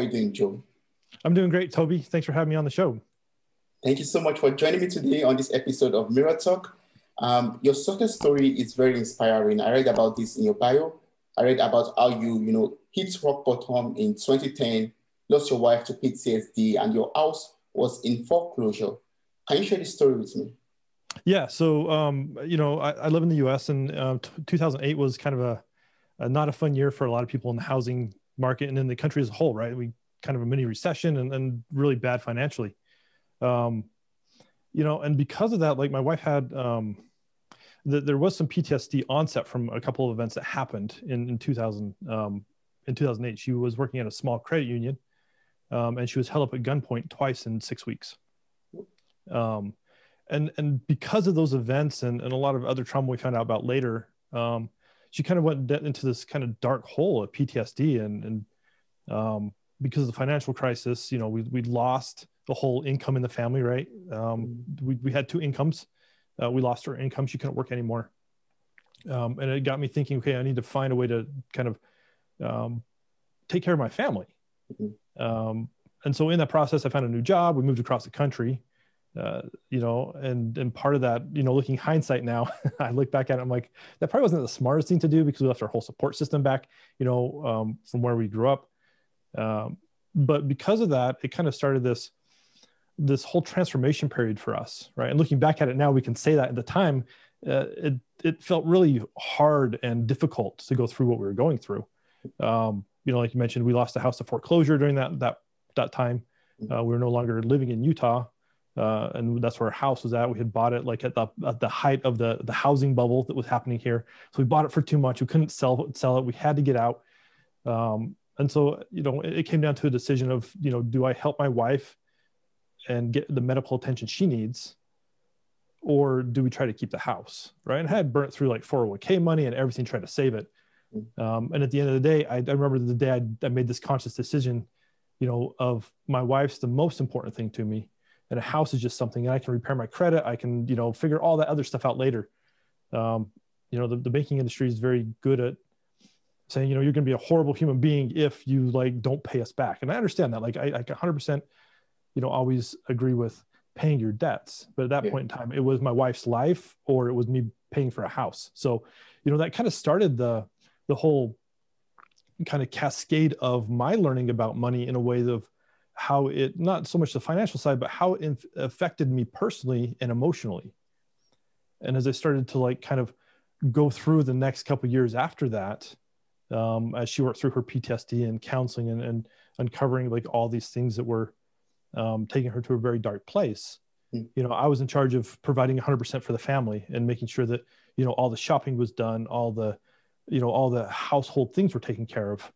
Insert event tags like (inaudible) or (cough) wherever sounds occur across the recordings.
are you doing, Joe? I'm doing great, Toby. Thanks for having me on the show. Thank you so much for joining me today on this episode of Mirror Talk. Um, your success story is very inspiring. I read about this in your bio. I read about how you, you know, hit rock bottom in 2010, lost your wife to PTSD, and your house was in foreclosure. Can you share this story with me? Yeah. So, um, you know, I, I, live in the U.S. and uh, t- 2008 was kind of a, a, not a fun year for a lot of people in the housing market and in the country as a whole. Right. We kind of a mini recession and, and really bad financially. Um, you know, and because of that, like my wife had, um, the, there was some PTSD onset from a couple of events that happened in, in 2000, um, in 2008. She was working at a small credit union, um, and she was held up at gunpoint twice in six weeks. Um, and and because of those events and, and a lot of other trauma we found out about later, um, she kind of went into this kind of dark hole of PTSD and and um, because of the financial crisis, you know, we we lost the whole income in the family, right? Um, we we had two incomes. Uh, we lost her income; she couldn't work anymore, um, and it got me thinking. Okay, I need to find a way to kind of um, take care of my family. Mm-hmm. Um, and so in that process, I found a new job. We moved across the country, uh, you know, and and part of that, you know, looking hindsight now, (laughs) I look back at it, I'm like, that probably wasn't the smartest thing to do because we left our whole support system back, you know, um, from where we grew up. Um, but because of that, it kind of started this this whole transformation period for us, right? And looking back at it now, we can say that at the time, uh, it it felt really hard and difficult to go through what we were going through. Um, you know, like you mentioned, we lost the house to foreclosure during that that that time. Uh, we were no longer living in Utah, uh, and that's where our house was at. We had bought it like at the at the height of the the housing bubble that was happening here. So we bought it for too much. We couldn't sell sell it. We had to get out. Um, and so you know, it, it came down to a decision of you know, do I help my wife and get the medical attention she needs, or do we try to keep the house right? And I had burnt through like 401k money and everything, trying to save it. Um, and at the end of the day, I, I remember the day I, I, made this conscious decision, you know, of my wife's the most important thing to me, and a house is just something, and I can repair my credit. I can, you know, figure all that other stuff out later. Um, you know, the, the banking industry is very good at saying, you know, you're going to be a horrible human being if you like don't pay us back. And I understand that. Like, I, I 100%, you know, always agree with paying your debts. But at that yeah. point in time, it was my wife's life or it was me paying for a house. So, you know, that kind of started the the whole kind of cascade of my learning about money in a way of how it not so much the financial side but how it affected me personally and emotionally and as i started to like kind of go through the next couple years after that um, as she worked through her ptsd and counseling and, and uncovering like all these things that were um, taking her to a very dark place mm. you know i was in charge of providing 100% for the family and making sure that you know all the shopping was done all the you know all the household things were taken care of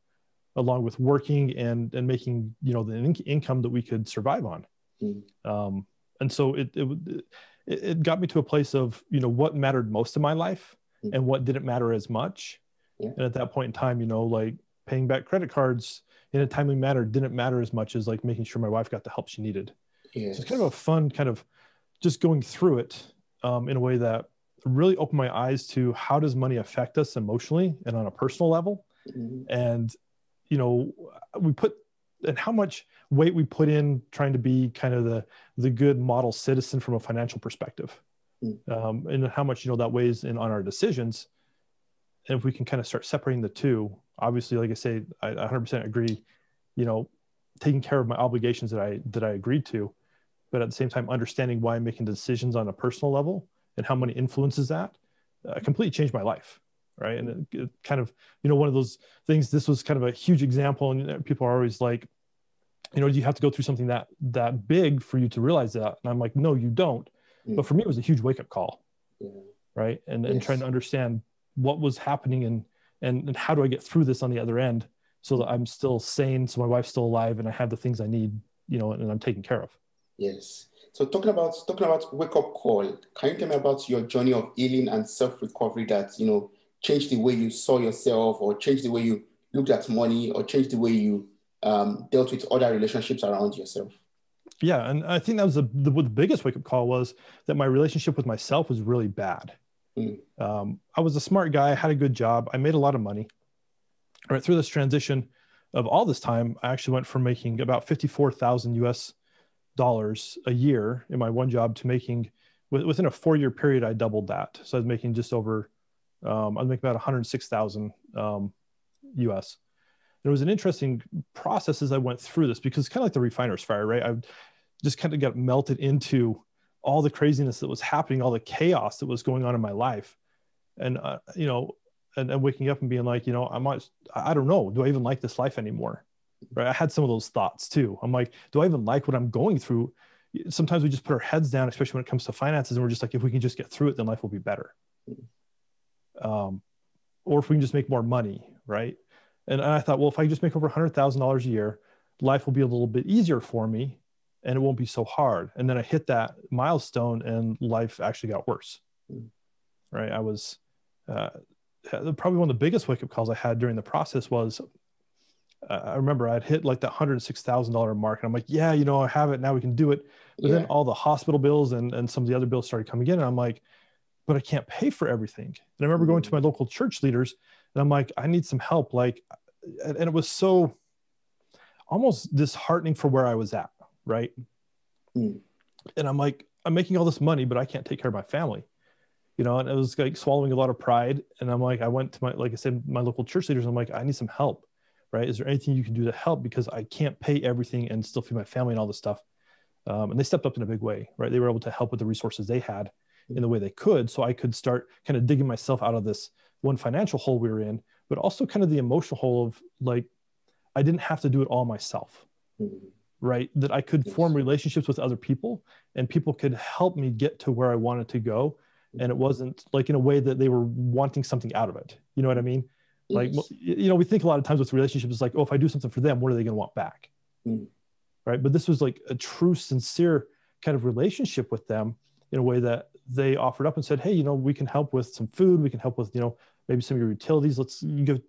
along with working and and making you know the in- income that we could survive on mm. um, and so it, it it got me to a place of you know what mattered most in my life mm. and what didn't matter as much yeah. and at that point in time you know like paying back credit cards in a timely manner didn't matter as much as like making sure my wife got the help she needed yes. so it's kind of a fun kind of just going through it um, in a way that really opened my eyes to how does money affect us emotionally and on a personal level mm-hmm. and you know we put and how much weight we put in trying to be kind of the the good model citizen from a financial perspective. Mm-hmm. um, and how much you know that weighs in on our decisions. And if we can kind of start separating the two obviously like i say i 100% agree you know taking care of my obligations that i that i agreed to but at the same time understanding why i'm making decisions on a personal level and how money influences that uh, completely changed my life right? And it, it, kind of you know one of those things this was kind of a huge example and people are always like you know you have to go through something that that big for you to realize that. And i'm like no you don't. Mm. but for me it was a huge wake up call. Yeah. right? And yes. and trying to understand what was happening and, and and how do i get through this on the other end so that i'm still sane so my wife's still alive and i have the things i need you know and i'm taken care of. Yes. So talking about talking about wake up call, can you tell me about your journey of healing and self recovery that you know changed the way you saw yourself, or change the way you looked at money, or change the way you um, dealt with other relationships around yourself? Yeah, and I think that was the, the, the biggest wake up call was that my relationship with myself was really bad. Mm. Um, I was a smart guy, I had a good job, I made a lot of money. Right through this transition, of all this time, I actually went from making about 54,000 US dollars a year in my one job to making within a four year period, I doubled that. So I was making just over, um, I was making about 106,000 um, US. It was an interesting process as I went through this because it's kind of like the refiner's fire, right? I just kind of got melted into all the craziness that was happening, all the chaos that was going on in my life. And, uh, you know, and, and waking up and being like, you know, I might, I don't know, do I even like this life anymore? Right. I had some of those thoughts too. I'm like, do I even like what I'm going through? Sometimes we just put our heads down, especially when it comes to finances, and we're just like, if we can just get through it, then life will be better. Um, or if we can just make more money, right? And I thought, well, if I just make over $100,000 a year, life will be a little bit easier for me and it won't be so hard. And then I hit that milestone and life actually got worse. Right. I was uh, probably one of the biggest wake up calls I had during the process was uh, I remember I'd hit like the $106,000 mark and I'm like, yeah, you know, I have it. Now we can do it. But yeah. then all the hospital bills and, and some of the other bills started coming in. And I'm like, but I can't pay for everything. And I remember going to my local church leaders and I'm like, I need some help. Like, and, and it was so almost disheartening for where I was at right? Mm. And I'm like, I'm making all this money, but I can't take care of my family, you know. And it was like swallowing a lot of pride. And I'm like, I went to my, like I said, my local church leaders. I'm like, I need some help, right? Is there anything you can do to help because I can't pay everything and still feed my family and all this stuff. Um, and they stepped up in a big way, right? They were able to help with the resources they had in the way they could, so I could start kind of digging myself out of this one financial hole we were in, but also kind of the emotional hole of like I didn't have to do it all myself. Mm-hmm right? That I could yes. form relationships with other people and people could help me get to where I wanted to go. And it wasn't like in a way that they were wanting something out of it. You know what I mean? Like, you know, we think a lot of times with relationships, like, oh, if I do something for them, what are they going to want back? Mm. Right. But this was like a true, sincere kind of relationship with them in a way that they offered up and said, hey, you know, we can help with some food. We can help with, you know, maybe some of your utilities. Let's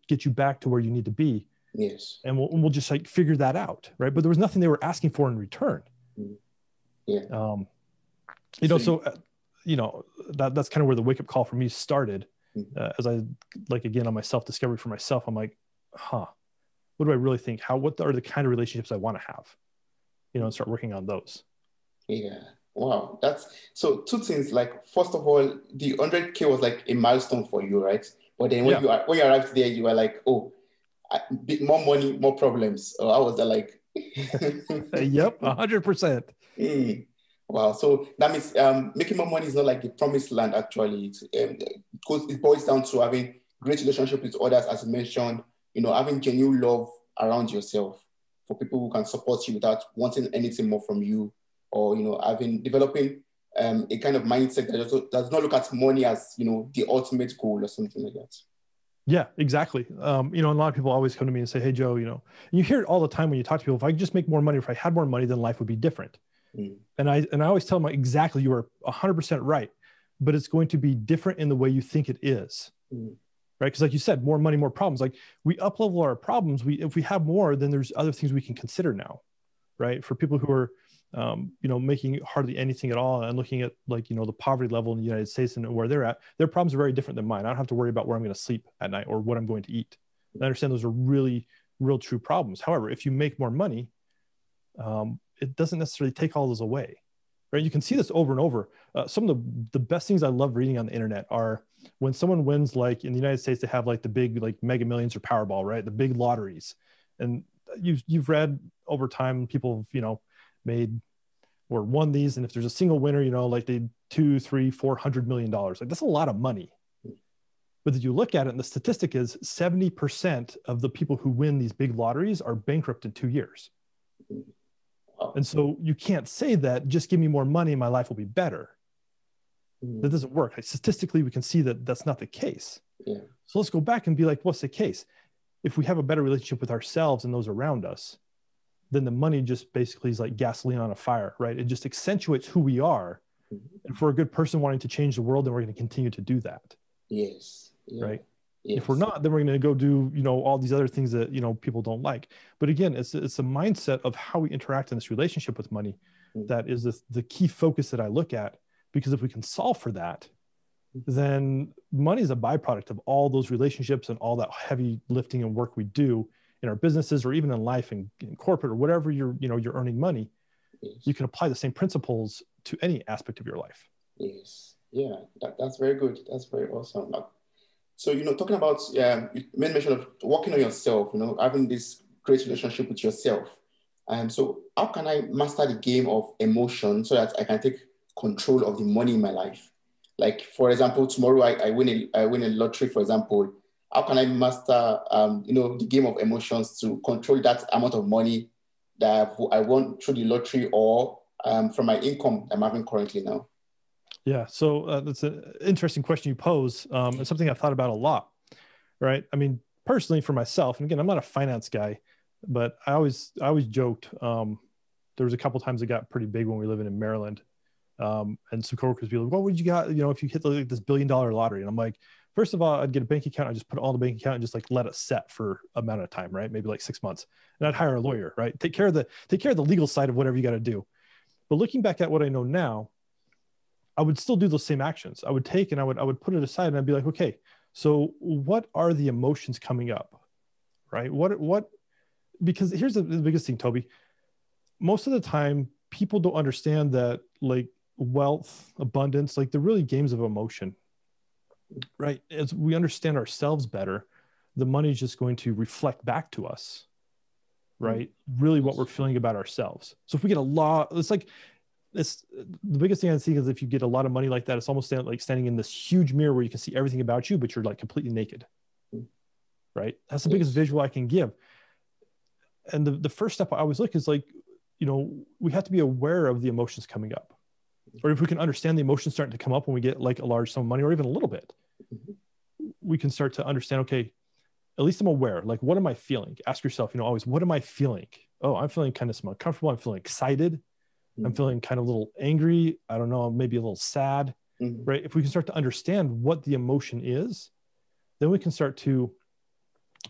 get you back to where you need to be Yes. And we'll, we'll just like figure that out. Right. But there was nothing they were asking for in return. Mm. Yeah. Um, you know, so, uh, you know, that, that's kind of where the wake up call for me started. Mm-hmm. Uh, as I like, again, on my self discovery for myself, I'm like, huh, what do I really think? How, what are the kind of relationships I want to have, you know, and start working on those. Yeah. Wow. That's so two things. Like, first of all, the 100K was like a milestone for you, right? But then when yeah. you when you arrived there, you were like, oh, more money, more problems. So I was that like, (laughs) yep, hundred percent. Mm. Wow. So that means um, making more money is not like the promised land. Actually, it, um, it, it boils down to having great relationship with others, as you mentioned. You know, having genuine love around yourself for people who can support you without wanting anything more from you, or you know, having developing um, a kind of mindset that does not look at money as you know the ultimate goal or something like that. Yeah, exactly. Um, you know, a lot of people always come to me and say, "Hey, Joe, you know," you hear it all the time when you talk to people. If I just make more money, if I had more money, then life would be different. Mm. And I and I always tell them exactly, you are 100 percent right, but it's going to be different in the way you think it is, mm. right? Because like you said, more money, more problems. Like we up level our problems. We if we have more, then there's other things we can consider now, right? For people who are um, you know, making hardly anything at all and looking at like, you know, the poverty level in the United States and where they're at, their problems are very different than mine. I don't have to worry about where I'm going to sleep at night or what I'm going to eat. I understand those are really real true problems. However, if you make more money, um, it doesn't necessarily take all those away. Right? You can see this over and over. Uh, some of the, the best things I love reading on the internet are when someone wins, like in the United States, they have like the big like Mega Millions or Powerball, right? The big lotteries, and you've you've read over time people, you know, made or won these. And if there's a single winner you know like they two three four hundred million dollars like that's a lot of money. But if you look at it and the statistic is 70% of the people who win these big lotteries are bankrupt in two years. And so you can't say that just give me more money and my life will be better. Hmm. That doesn't work. Like, statistically we can see that that's not the case. Yeah. so let's go back and be like what's the case? If we have a better relationship with ourselves and those around us then the money just basically is like gasoline on a fire, right? It just accentuates who we are. Mm-hmm. And for a good person wanting to change the world, then we're going to continue to do that. Yes. Yeah. Right. Yes. If we're not, then we're going to go do, you know, all these other things that, you know, people don't like. But again, it's, it's a mindset of how we interact in this relationship with money mm-hmm. that is the, the key focus that I look at. Because if we can solve for that, mm-hmm. then money is a byproduct of all those relationships and all that heavy lifting and work we do in our businesses or even in life and in, corporate or whatever you're you know you're earning money yes. you can apply the same principles to any aspect of your life. Yes. Yeah that, that's very good. That's very awesome. So you know talking about um, you made mention of working on yourself you know having this great relationship with yourself. And so how can i master the game of emotion so that i can take control of the money in my life? Like for example tomorrow i, I win a i win a lottery for example how can I master, um, you know, the game of emotions to control that amount of money that I won through the lottery or um, from my income I'm having currently now? Yeah, so uh, that's an interesting question you pose. Um, it's something I've thought about a lot, right? I mean, personally for myself, and again, I'm not a finance guy, but I always, I always joked. Um, there was a couple times it got pretty big when we were living in Maryland, um, and some coworkers be like, "What would you got? You know, if you hit like, this billion dollar lottery?" And I'm like, first of all, I'd get a bank account. I just put it all the bank account and just like let it set for amount of time, right? Maybe like six months. And I'd hire a lawyer, right? Take care of the take care of the legal side of whatever you got to do. But looking back at what I know now, I would still do those same actions. I would take and I would I would put it aside and I'd be like, okay, so what are the emotions coming up? Right? What what because here's the, the biggest thing, Toby. Most of the time, people don't understand that like wealth, abundance, like they're really games of emotion right? As we understand ourselves better the money is just going to reflect back to us mm-hmm. right? Really what we're feeling about ourselves. So if we get a lot it's like it's the biggest thing i see is if you get a lot of money like that it's almost like standing in this huge mirror where you can see everything about you but you're like completely naked. Mm-hmm. Right? That's the biggest visual i can give. And the, the first step i always look is like you know we have to be aware of the emotions coming up or if we can understand the emotions starting to come up when we get like a large sum of money or even a little bit mm-hmm. we can start to understand okay at least i'm aware. Like what am i feeling? Ask yourself you know always what am i feeling? Oh i'm feeling kind of uncomfortable i'm feeling excited. Mm-hmm. i'm feeling kind of a little angry. I don't know maybe a little sad mm-hmm. right? If we can start to understand what the emotion is then we can start to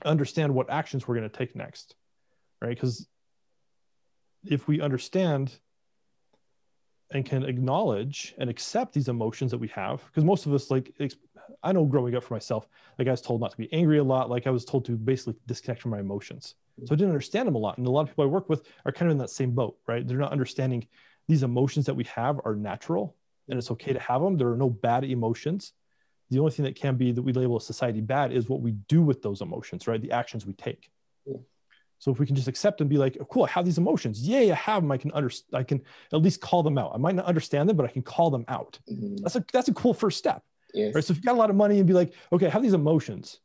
understand what actions we're going to take next right? Because if we understand and can acknowledge and accept these emotions that we have. Because most of us like i know growing up for myself like i was told not to be angry a lot. Like i was told to basically disconnect from my emotions. So i didn't understand them a lot. And a lot of people i work with are kind of in that same boat right? They're not understanding these emotions that we have are natural and it's okay to have them. There are no bad emotions. The only thing that can be that we label society bad is what we do with those emotions right? The actions we take. Yeah. So if we can just accept and be like, oh, cool, I have these emotions. Yay, I have them. I can under, I can at least call them out. I might not understand them, but I can call them out. Mm-hmm. That's a that's a cool first step. Yes. Right. So if you've got a lot of money and be like, okay, I have these emotions.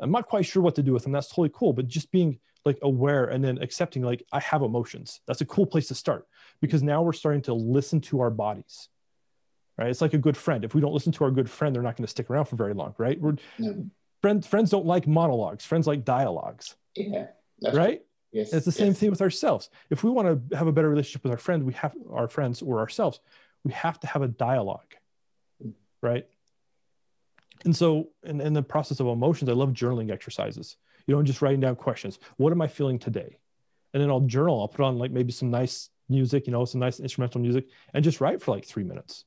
I'm not quite sure what to do with them. That's totally cool. But just being like aware and then accepting like I have emotions. That's a cool place to start because now we're starting to listen to our bodies. Right. It's like a good friend. If we don't listen to our good friend, they're not going to stick around for very long. Right. We're friends, friends don't like monologues. Friends like dialogues. Yeah. That's right? True. Yes. it's the same yes. thing with ourselves. If we want to have a better relationship with our friends, we have our friends or ourselves, we have to have a dialogue. Mm. Right. And so in, in the process of emotions, I love journaling exercises. You know, just writing down questions. What am I feeling today? And then I'll journal. I'll put on like maybe some nice music, you know, some nice instrumental music, and just write for like three minutes.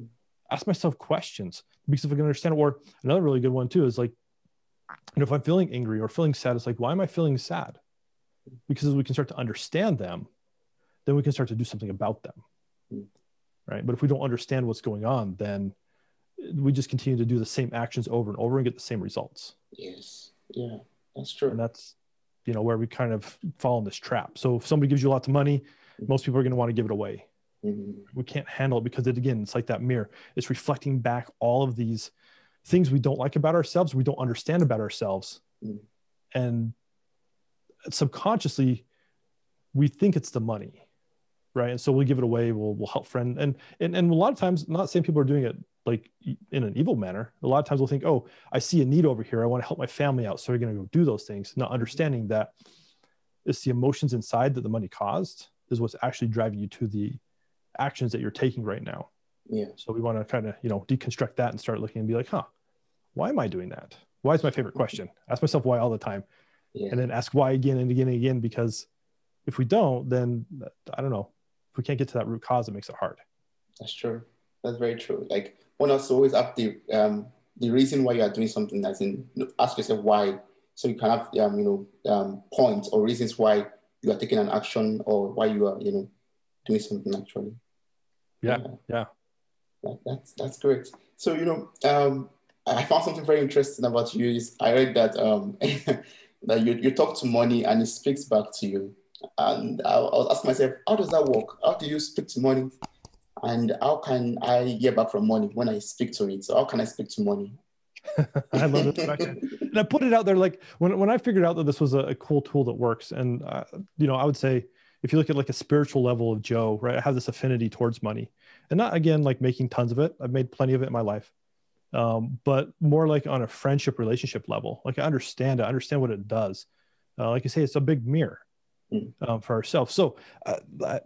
Mm. Ask myself questions because if I can understand, or another really good one too is like you know, if I'm feeling angry or feeling sad, it's like, why am I feeling sad? Because as we can start to understand them, then we can start to do something about them. Right. But if we don't understand what's going on, then we just continue to do the same actions over and over and get the same results. Yes. Yeah, that's true. And that's, you know, where we kind of fall in this trap. So if somebody gives you lots of money, most people are going to want to give it away. Mm-hmm. We can't handle it because it, again, it's like that mirror. It's reflecting back all of these things we don't like about ourselves, we don't understand about ourselves. Mm. And subconsciously, we think it's the money, right? And so we'll give it away. We'll, we'll help friend. And, and, and a lot of times, not saying people are doing it like in an evil manner. A lot of times we'll think, oh, I see a need over here. I want to help my family out. So we're going to go do those things, not understanding that it's the emotions inside that the money caused is what's actually driving you to the actions that you're taking right now. Yeah. So we want to kind of, you know, deconstruct that and start looking and be like, huh, why am I doing that? Why is my favorite question? (laughs) Ask myself why all the time. Yeah. And then ask why again and again and again, because if we don't, then I don't know. If we can't get to that root cause, it makes it hard. That's true. That's very true. Like one us always have the um the reason why you are doing something. As in, ask yourself why so you can have um, you know um, points or reasons why you are taking an action or why you are you know doing something actually. Yeah, yeah, yeah. That's that's great. So you know, um, I found something very interesting about you. Is I read that um, (laughs) that you, you talk to money and it speaks back to you. And I, I was asking myself, how does that work? How do you speak to money? And how can I hear back from money when I speak to it? So how can I speak to money? (laughs) I love this question. And I put it out there like when, when I figured out that this was a, a cool tool that works. And, uh, you know, I would say if you look at like a spiritual level of Joe, right, I have this affinity towards money and not again like making tons of it. I've made plenty of it in my life, um, but more like on a friendship relationship level. Like I understand it, I understand what it does. Uh, like I say, it's a big mirror hmm. um, for ourselves. So, uh,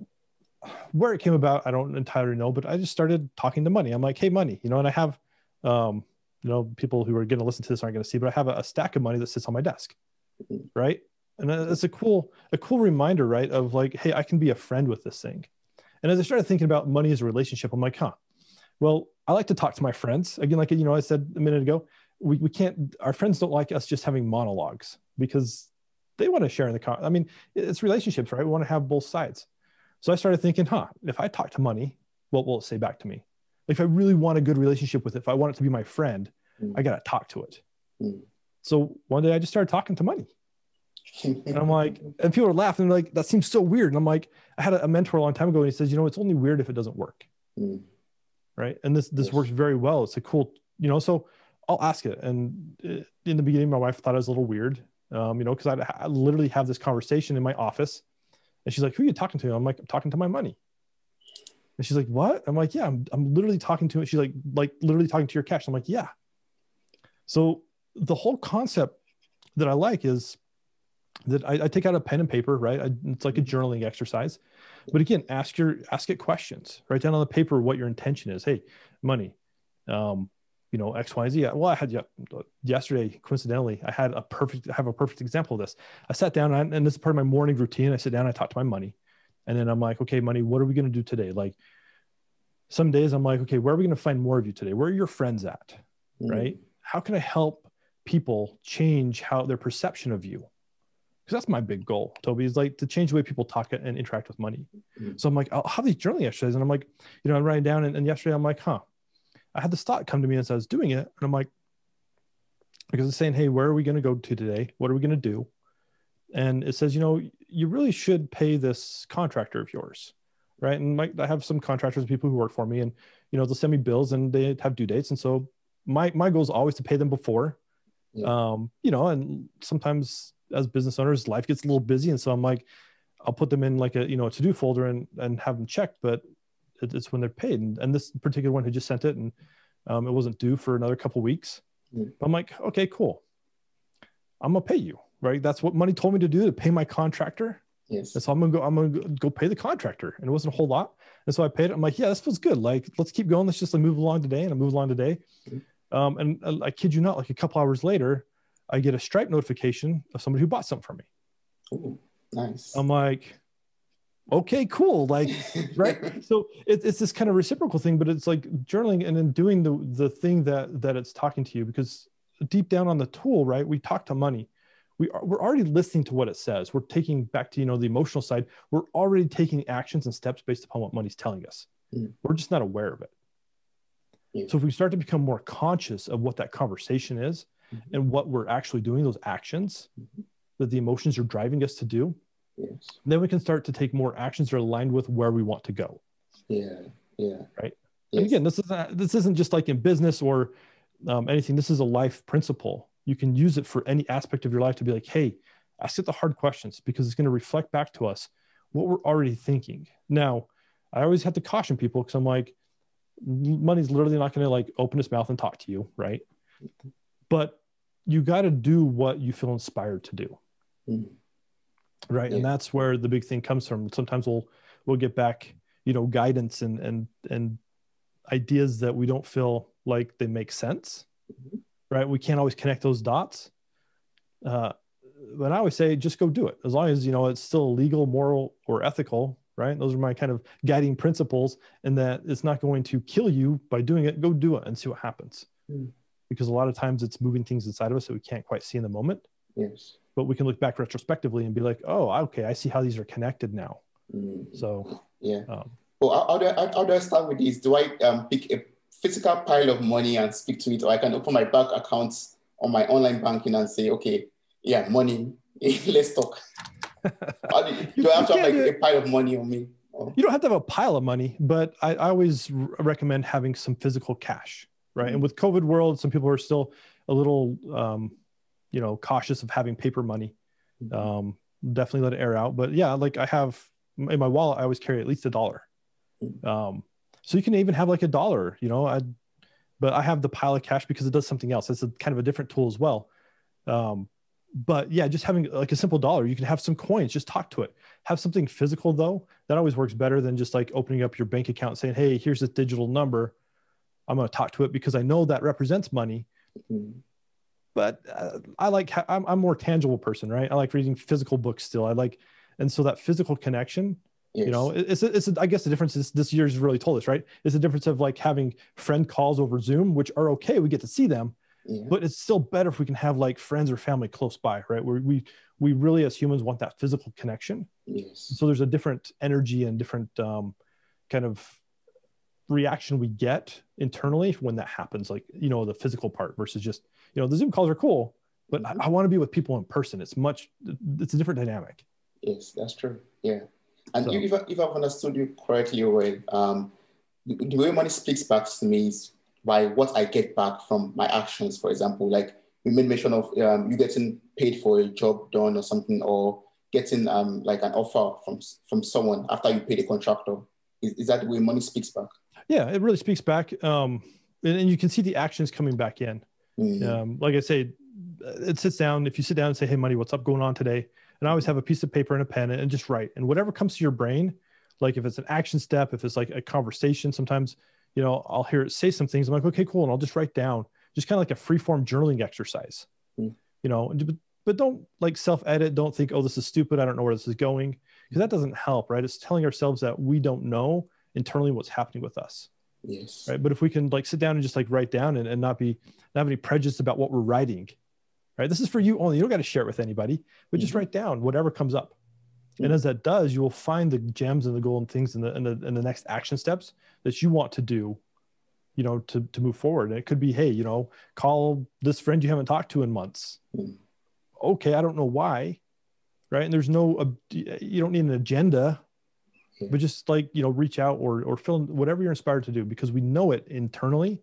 where it came about, I don't entirely know, but I just started talking to money. I'm like, hey, money, you know, and I have, um, you know, people who are going to listen to this aren't going to see, but I have a, a, stack of money that sits on my desk, right? And it's a cool, a cool reminder, right? Of like, hey, I can be a friend with this thing. And as I started thinking about money as a relationship, I'm like, huh, well, I like to talk to my friends. Again, like you know, I said a minute ago, we, we can't. Our friends don't like us just having monologues because they want to share in the. Con- I mean, it's relationships, right? We want to have both sides. So I started thinking, huh, if I talk to money, what will it say back to me? If I really want a good relationship with it, if I want it to be my friend, mm. I got to talk to it. Mm. So one day I just started talking to money. (laughs) and I'm like, and people are laughing, like, that seems so weird. And I'm like, I had a mentor a long time ago, and he says, you know, it's only weird if it doesn't work. Mm. Right. And this this yes. works very well. It's a cool, you know, so I'll ask it. And uh, in the beginning, my wife thought it was a little weird, um, you know, because I literally have this conversation in my office and she's like, Who are you talking to? I'm like, I'm talking to my money. And she's like, What? I'm like, Yeah, I'm, I'm literally talking to it. She's like, like literally talking to your cash. I'm like, Yeah. So the whole concept that I like is that I, I take out a pen and paper, right? I, it's like a journaling exercise. But again, ask your ask it questions. Write down on the paper what your intention is. Hey, money. Um, you know X, Y, Z. Well, I had yesterday, coincidentally, I had a perfect, I have a perfect example of this. I sat down and, and this is part of my morning routine. I sit down, I talk to my money, and then I'm like, okay, money, what are we going to do today? Like, some days I'm like, okay, where are we going to find more of you today? Where are your friends at? Mm-hmm. Right? How can I help people change how their perception of you? Because that's my big goal, Toby, is like to change the way people talk and interact with money. Mm-hmm. So I'm like, I'll have these journaling exercises, and I'm like, you know, I'm writing down, and, and yesterday I'm like, huh, I had this thought come to me as I was doing it, and I'm like, because it's saying, hey, where are we going to go to today? What are we going to do? And it says, you know, you really should pay this contractor of yours, right? And my, I have some contractors, people who work for me, and you know, they'll send me bills and they have due dates, and so my my goal is always to pay them before. Yeah. Um, you know, and sometimes as business owners, life gets a little busy, and so I'm like, I'll put them in like a you know a to do folder and and have them checked, but it's when they're paid. And, and this particular one who just sent it and um, it wasn't due for another couple weeks. Mm. I'm like, okay, cool. I'm gonna pay you, right? That's what money told me to do to pay my contractor. Yes. And so I'm gonna go. I'm gonna go pay the contractor, and it wasn't a whole lot. And so I paid it. I'm like, yeah, this feels good. Like, let's keep going. Let's just like move along today, and I move along today. Mm-hmm. Um, and uh, I kid you not, like a couple hours later, I get a Stripe notification of somebody who bought something for me. Ooh, nice. I'm like, okay, cool. Like, (laughs) right. so it, it's this kind of reciprocal thing, but it's like journaling and then doing the, the thing that, that it's talking to you because deep down on the tool, right. We talk to money. We are, we're already listening to what it says. We're taking back to, you know, the emotional side. We're already taking actions and steps based upon what money's telling us. Mm. We're just not aware of it. So if we start to become more conscious of what that conversation is mm-hmm. and what we're actually doing, those actions mm-hmm. that the emotions are driving us to do, Yes. Then we can start to take more actions that are aligned with where we want to go. Yeah. Yeah. Right. Yes. And again, this isn't this isn't just like in business or um, anything. This is a life principle. You can use it for any aspect of your life to be like, hey, ask it the hard questions because it's going to reflect back to us what we're already thinking. Now, I always have to caution people because I'm like, money's literally not going to like open its mouth and talk to you, right? But you got to do what you feel inspired to do. Mm-hmm. Right. Yeah. and that's where the big thing comes from. Sometimes we'll we'll get back you know guidance and and and ideas that we don't feel like they make sense. Mm-hmm. right. We can't always connect those dots. Uh, but i always say just go do it. As long as you know it's still legal moral or ethical. Right. Those are my kind of guiding principles. And that it's not going to kill you by doing it. Go do it and see what happens. Mm. Because a lot of times it's moving things inside of us that we can't quite see in the moment Yes. But we can look back retrospectively and be like, oh, okay, I see how these are connected now. Mm. So Yeah. well, how, do I, how, how do I start with this? Do I um, pick a physical pile of money and speak to it, or I can open my bank accounts on my online banking and say, okay, yeah, money, (laughs) let's talk. (laughs) do, do I have to have like a pile of money on me? You don't have to have a pile of money, but I, I always r- recommend having some physical cash, right? Mm-hmm. And with COVID world, some people are still a little, um, you know, cautious of having paper money. Mm-hmm. Um, definitely let it air out. But yeah, like I have in my wallet, I always carry at least a dollar. Mm-hmm. Um, so you can even have like a dollar, you know, I, but I have the pile of cash because it does something else. It's a kind of a different tool as well. Um, but yeah, just having like a simple dollar, you can have some coins, just talk to it. Have something physical though. That always works better than just like opening up your bank account saying, Hey, here's this digital number. I'm going to talk to it because I know that represents money. Mm-hmm. But uh, I like, I'm, I'm more tangible person, right? I like reading physical books still. I like, and so that physical connection, yes. you know, it's, it's, I guess the difference is this year's really told us, right? It's the difference of like having friend calls over Zoom, which are okay. We get to see them yeah. but it's still better if we can have like friends or family close by right where we we really as humans want that physical connection yes so there's a different energy and different um, kind of reaction we get internally when that happens like you know the physical part versus just you know the zoom calls are cool but mm-hmm. I, I want to be with people in person it's much it's a different dynamic yes that's true yeah and so, if, I, if i've understood you correctly well um, the, the way money speaks back to me is by what I get back from my actions. For example, like we made mention of um, you getting paid for a job done or something, or getting um, like an offer from from someone after you pay the contractor. Is, is that the way money speaks back? Yeah, it really speaks back, um, and, and, you can see the actions coming back in. Mm-hmm. Um, like I say, it sits down. If you sit down and say, "Hey, money, what's up going on today?" and I always have a piece of paper and a pen and just write, and whatever comes to your brain, like if it's an action step, if it's like a conversation, sometimes you know, I'll hear it say some things. I'm like, okay, cool. And I'll just write down just kind of like a free form journaling exercise, mm. you know, but, but don't like self edit. Don't think, oh, this is stupid. I don't know where this is going. Because that doesn't help, right? It's telling ourselves that we don't know internally what's happening with us. Yes. Right. But if we can like sit down and just like write down and, and not be, not have any prejudice about what we're writing, right? This is for you only. You don't got to share it with anybody, but just mm-hmm. write down whatever comes up. And mm-hmm. as that does, you will find the gems and the golden things in the, in the, in the next action steps that you want to do, you know, to, to move forward. And it could be, Hey, you know, call this friend you haven't talked to in months. Mm-hmm. Okay. I don't know why. Right. And there's no, uh, you don't need an agenda, but just like, you know, reach out or, or fill in whatever you're inspired to do, because we know it internally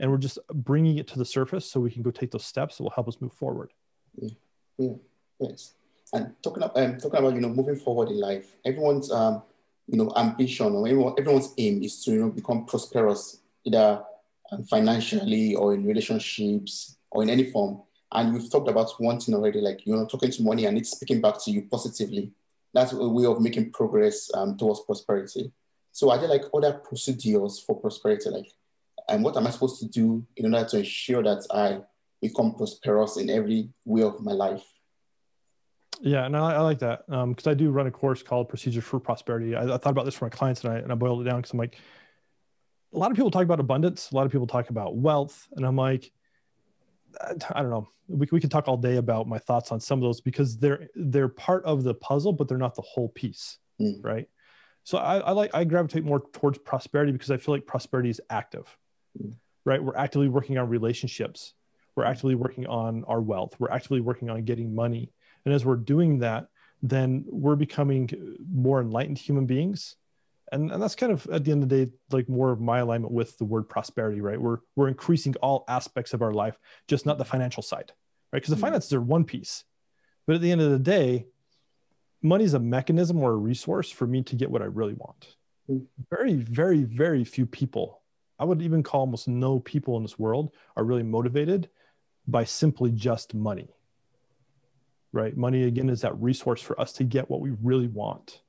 and we're just bringing it to the surface so we can go take those steps that will help us move forward. Yeah. yeah. Yes. And talking about, um, talking about you know moving forward in life, everyone's um, you know ambition or everyone, everyone's aim is to you know become prosperous either um, financially or in relationships or in any form. And we've talked about one thing already, like you know talking to money and it's speaking back to you positively. That's a way of making progress um, towards prosperity. So are there like other procedures for prosperity, like and what am I supposed to do in order to ensure that I become prosperous in every way of my life? Yeah, and I, I like that because um, I do run a course called Procedures for Prosperity. I, I, thought about this for my clients and I and I boiled it down because I'm like, a lot of people talk about abundance, a lot of people talk about wealth, and I'm like, I don't know. We we can talk all day about my thoughts on some of those because they're they're part of the puzzle, but they're not the whole piece, mm. right? So I, I, like I gravitate more towards prosperity because I feel like prosperity is active, mm. right? We're actively working on relationships. We're actively working on our wealth. We're actively working on getting money and as we're doing that, then we're becoming more enlightened human beings. And, and that's kind of at the end of the day, like more of my alignment with the word prosperity, right? We're, we're increasing all aspects of our life, just not the financial side, right? Because the mm-hmm. finances are one piece. But at the end of the day, money is a mechanism or a resource for me to get what I really want. Mm-hmm. Very, very, very few people, I would even call almost no people in this world, are really motivated by simply just money right? Money again is that resource for us to get what we really want.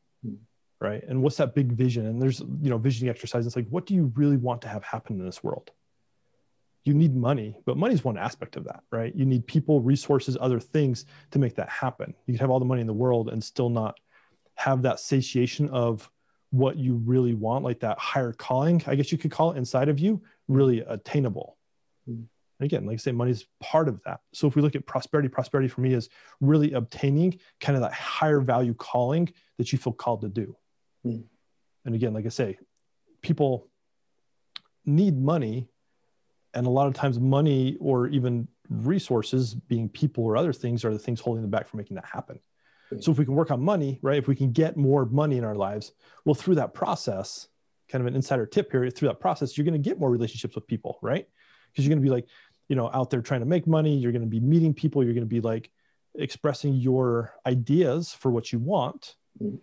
Right? And what's that big vision? And there's you know visioning exercise. It's like, what do you really want to have happen in this world? You need money, but money is one aspect of that, right? You need people, resources, other things to make that happen. You could have all the money in the world and still not have that satiation of what you really want, like that higher calling, I guess you could call it inside of you, really attainable. Mm. again, like I say, money is part of that. So if we look at prosperity, prosperity for me is really obtaining kind of that higher value calling that you feel called to do. Mm. And again, like I say, people need money. And a lot of times, money or even resources, being people or other things, are the things holding them back from making that happen. Mm. So if we can work on money, right? If we can get more money in our lives, well, through that process, kind of an insider tip here, through that process, you're going to get more relationships with people, right? Because you're going to be like, you know out there trying to make money you're going to be meeting people you're going to be like expressing your ideas for what you want mm.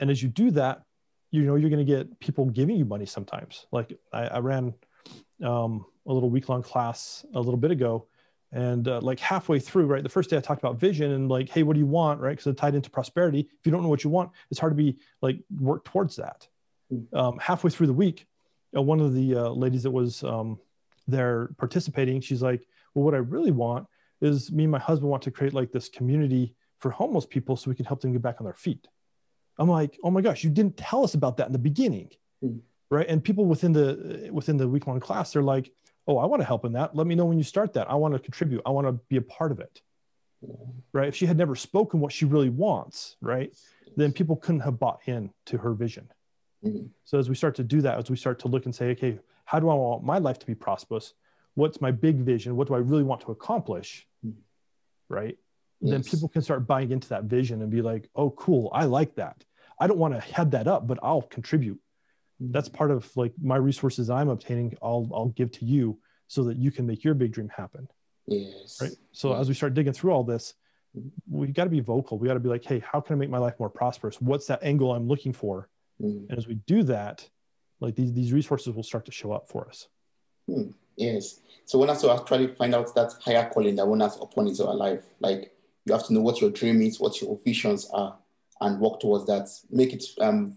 And as you do that you know you're going to get people giving you money sometimes. Like i, I ran um, a little week long class a little bit ago and uh, like halfway through right the first day i talked about vision and like hey what do you want right? Because it tied into prosperity. If you don't know what you want it's hard to be like work towards that. Mm. um, halfway through the week uh, one of the uh, ladies that was um, they're participating she's like well what i really want is me and my husband want to create like this community for homeless people so we can help them get back on their feet i'm like oh my gosh you didn't tell us about that in the beginning mm. right and people within the within the week long class they're like oh i want to help in that let me know when you start that i want to contribute i want to be a part of it right if she had never spoken what she really wants right then people couldn't have bought in to her vision mm. so as we start to do that as we start to look and say okay how do I want my life to be prosperous? What's my big vision? What do I really want to accomplish? Right. Yes. Then people can start buying into that vision and be like, oh, cool. I like that. I don't want to head that up, but I'll contribute. Mm-hmm. That's part of like my resources I'm obtaining. I'll, I'll give to you so that you can make your big dream happen. Yes. Right. So as we start digging through all this, mm-hmm. we got to be vocal. We got to be like, hey, how can I make my life more prosperous? What's that angle I'm looking for? Mm. And as we do that, like these, these resources will start to show up for us. Hmm. Yes. So one has to actually find out that higher calling that one has upon into our life. Like you have to know what your dream is, what your visions are, and work towards that. Make it um,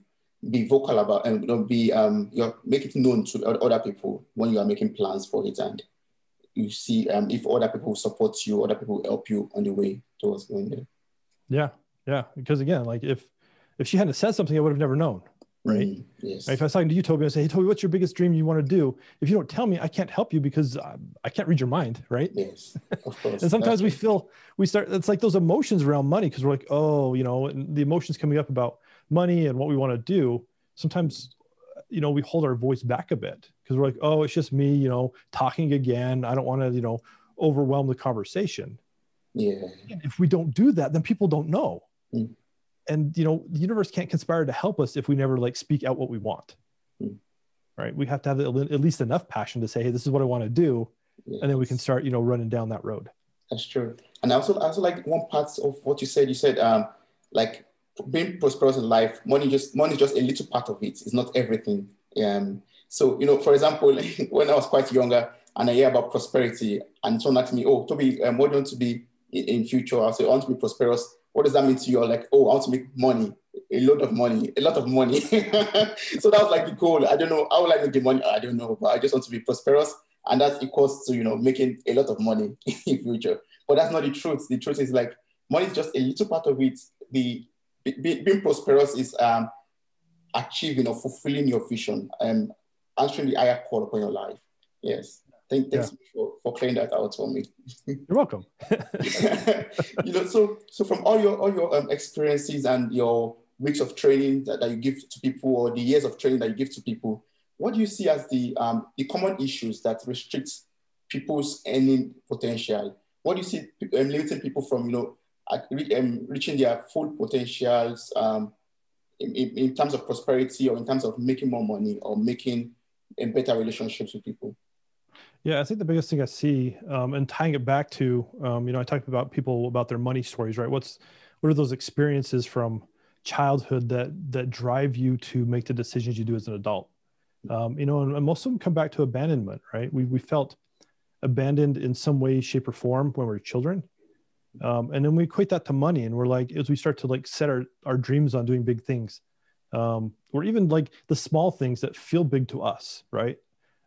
be vocal about and you know, be um, your, make it known to other people when you are making plans for it, and you see um, if other people support you, other people help you on the way towards going there. Yeah, yeah. Because again, like if if she hadn't said something, I would have never known right? Mm, yes. Right? If I was talking to you, Toby, I say, hey, Toby, what's your biggest dream you want to do? If you don't tell me, I can't help you because I, I can't read your mind, right? Yes, of (laughs) course. and sometimes we feel, we start, it's like those emotions around money because we're like, oh, you know, the emotions coming up about money and what we want to do. Sometimes, you know, we hold our voice back a bit because we're like, oh, it's just me, you know, talking again. I don't want to, you know, overwhelm the conversation. Yeah. And if we don't do that, then people don't know. Mm and you know the universe can't conspire to help us if we never like speak out what we want. Mm. right? We have to have at least enough passion to say hey this is what i want to do yes. and then we can start you know running down that road. That's true. And i also I also like one part of what you said. You said um like being prosperous in life money just money is just a little part of it. It's not everything. Um so you know for example (laughs) when i was quite younger and i hear about prosperity and someone asked me oh toby um, what do you want to be in, in future? I'll say i want to be prosperous what does that mean to you? Like, oh, I want to make money, a lot of money, a lot of money. (laughs) so that was like the goal. I don't know how will I make the money? I don't know, but I just want to be prosperous, and that equals to you know making a lot of money (laughs) in future. But that's not the truth. The truth is like money is just a little part of it. The be, being prosperous is um, achieving or fulfilling your vision and um, answering the higher call upon your life. Yes. Thank, thanks yeah. for, for clearing that out for me. (laughs) You're welcome. (laughs) you know, so so from all your all your um, experiences and your weeks of training that, that you give to people or the years of training that you give to people, what do you see as the um, the common issues that restrict people's earning potential? What do you see um, limiting people from you know um, reaching their full potentials um, in, in, terms of prosperity or in terms of making more money or making um, better relationships with people? Yeah, I think the biggest thing I see, um, and tying it back to, um, you know, I talked about people about their money stories, right? What's what are those experiences from childhood that that drive you to make the decisions you do as an adult? Um, you know, and, and, most of them come back to abandonment, right? We we felt abandoned in some way, shape, or form when we were children, um, and then we equate that to money, and we're like, as we start to like set our our dreams on doing big things, um, or even like the small things that feel big to us, right?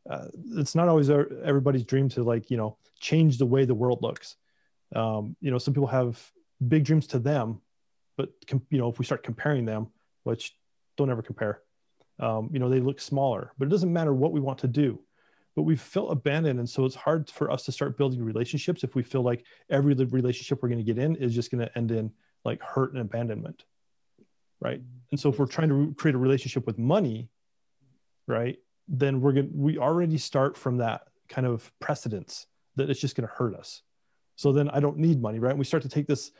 Uh, it's not always everybody's dream to like you know change the way the world looks. Um, you know some people have big dreams to them but com- you know if we start comparing them which don't ever compare um, you know they look smaller but it doesn't matter what we want to do. But we feel abandoned and so it's hard for us to start building relationships if we feel like every relationship we're going to get in is just going to end in like hurt and abandonment right? And so if we're trying to create a relationship with money right then we're going to we already start from that kind of precedence that it's just going to hurt us. So then i don't need money right? And we start to take this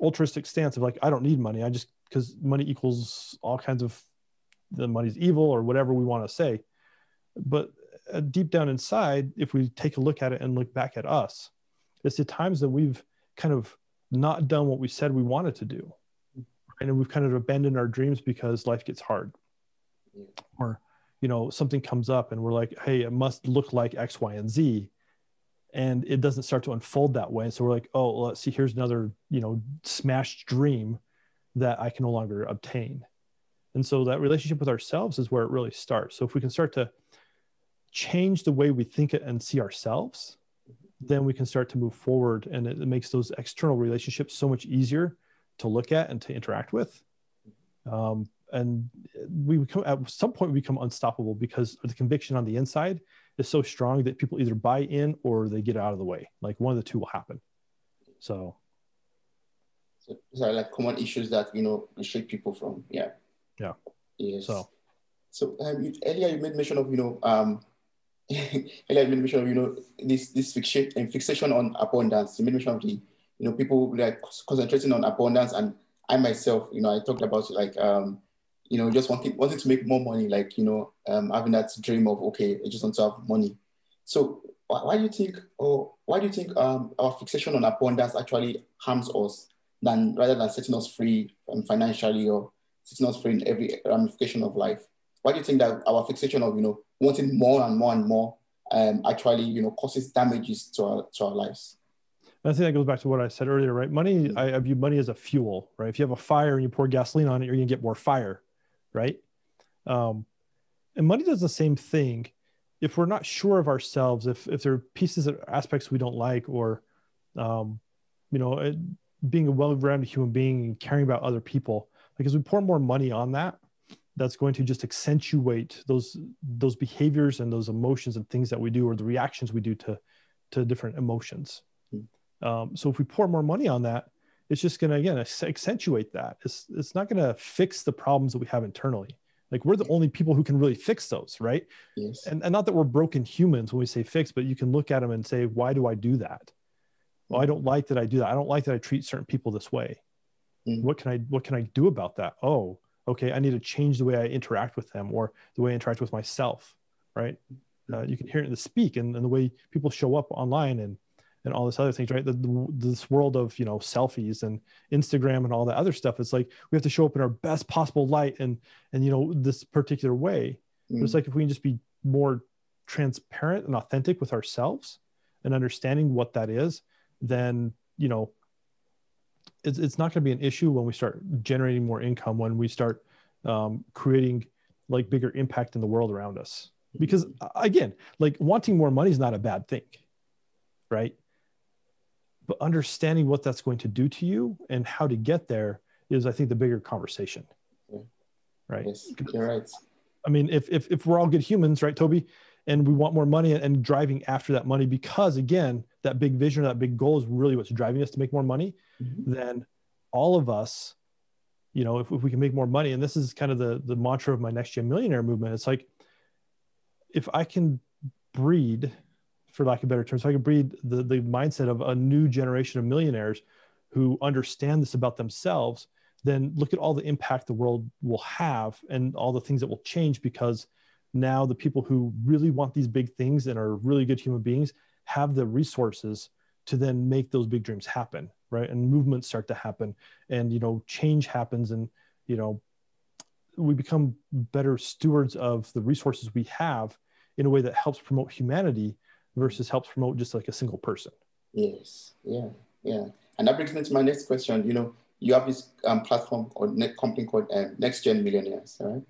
altruistic stance of like i don't need money. I just because money equals all kinds of the money's evil or whatever we want to say. But uh, deep down inside if we take a look at it and look back at us it's the times that we've kind of not done what we said we wanted to do. And we've kind of abandoned our dreams because life gets hard. Yeah. or you know something comes up and we're like hey it must look like x y and z. And it doesn't start to unfold that way. So we're like oh let's see here's another you know smashed dream that i can no longer obtain. And so that relationship with ourselves is where it really starts. So if we can start to change the way we think it and see ourselves then we can start to move forward and it, makes those external relationships so much easier to look at and to interact with. Um, and we become at some point we become unstoppable because the conviction on the inside is so strong that people either buy in or they get out of the way. Like one of the two will happen. So. So these are like common issues that you know restrict people from yeah. Yeah. Yes. So. So um, you, earlier you made mention of you know um (laughs) earlier you made mention of you know this this fixation and fixation on abundance. You made mention of the you know people like concentrating on abundance. And i myself you know i talked about like um you know, just wanting wanting to make more money, like you know, um, having that dream of okay, I just want to have money. So why, why do you think, or why do you think um, our fixation on abundance actually harms us, than rather than setting us free um, financially or setting us free in every ramification of life? Why do you think that our fixation of you know wanting more and more and more um, actually you know causes damages to our to our lives? I think that goes back to what I said earlier, right? Money, I, I view money as a fuel, right? If you have a fire and you pour gasoline on it, you're going to get more fire right? Um, and money does the same thing. If we're not sure of ourselves, if if there are pieces or aspects we don't like, or um, you know, being a well-rounded human being and caring about other people, because we pour more money on that, that's going to just accentuate those those behaviors and those emotions and things that we do or the reactions we do to to different emotions. Hmm. Um, so if we pour more money on that, it's just going to again accentuate that. It's it's not going to fix the problems that we have internally. Like we're the only people who can really fix those right? Yes. and, and not that we're broken humans when we say fix but you can look at them and say why do i do that? Well i don't like that i do that. I don't like that i treat certain people this way. Mm-hmm. what can i what can i do about that? Oh okay i need to change the way i interact with them or the way i interact with myself right? Uh, you can hear it in the speak and, and the way people show up online and and all this other things, right? The, the, this world of you know selfies and Instagram and all that other stuff. It's like we have to show up in our best possible light and and you know this particular way. Mm. It's like if we can just be more transparent and authentic with ourselves and understanding what that is, then you know it's it's not going to be an issue when we start generating more income when we start um, creating like bigger impact in the world around us because again like wanting more money is not a bad thing right but understanding what that's going to do to you and how to get there is i think the bigger conversation yeah. right yes you're right i mean if, if if we're all good humans right toby and we want more money and driving after that money because again that big vision that big goal is really what's driving us to make more money mm-hmm. then all of us you know if, if we can make more money and this is kind of the the mantra of my next gen millionaire movement it's like if i can breed for lack of better terms, so I can breed the, the mindset of a new generation of millionaires who understand this about themselves, then look at all the impact the world will have and all the things that will change because now the people who really want these big things and are really good human beings have the resources to then make those big dreams happen right? And movements start to happen and you know change happens and you know we become better stewards of the resources we have in a way that helps promote humanity versus helps promote just like a single person. Yes, yeah, yeah. And that brings me to my next question. You know, you have this um, platform or net company called um, Next Gen Millionaires, right?